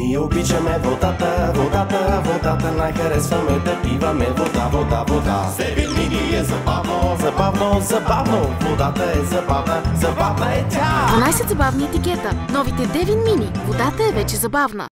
Ние обичаме водата, водата, водата, най-харесваме да пиваме вода, вода, вода. Север ни е забавно, забавно, забавно, водата е забавна, забавна е тя. 12 забавни етикета, новите Девин Мини, водата е вече забавна.